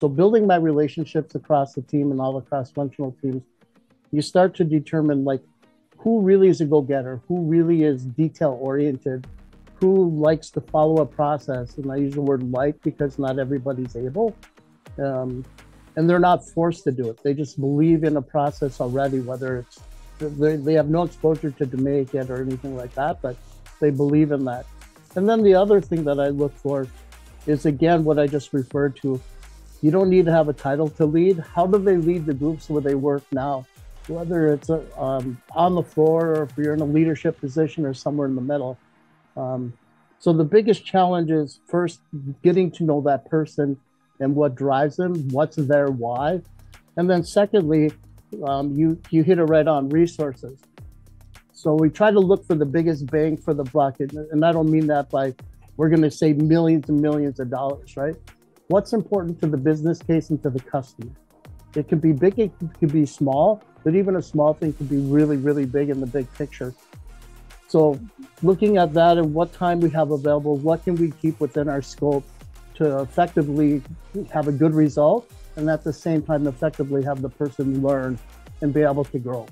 So building my relationships across the team and all the cross-functional teams, you start to determine like who really is a go-getter, who really is detail-oriented, who likes to follow a process. And I use the word like because not everybody's able. Um, and they're not forced to do it. They just believe in a process already, whether it's they, they have no exposure to DMAIC yet or anything like that, but they believe in that. And then the other thing that I look for is again what I just referred to. You don't need to have a title to lead. How do they lead the groups where they work now? Whether it's a, um, on the floor or if you're in a leadership position or somewhere in the middle. Um, so the biggest challenge is first getting to know that person and what drives them, what's their why, and then secondly, um, you you hit it right on resources. So we try to look for the biggest bang for the buck, and, and I don't mean that by we're going to save millions and millions of dollars, right? What's important to the business case and to the customer? It could be big, it could be small, but even a small thing could be really, really big in the big picture. So looking at that and what time we have available, what can we keep within our scope to effectively have a good result and at the same time effectively have the person learn and be able to grow.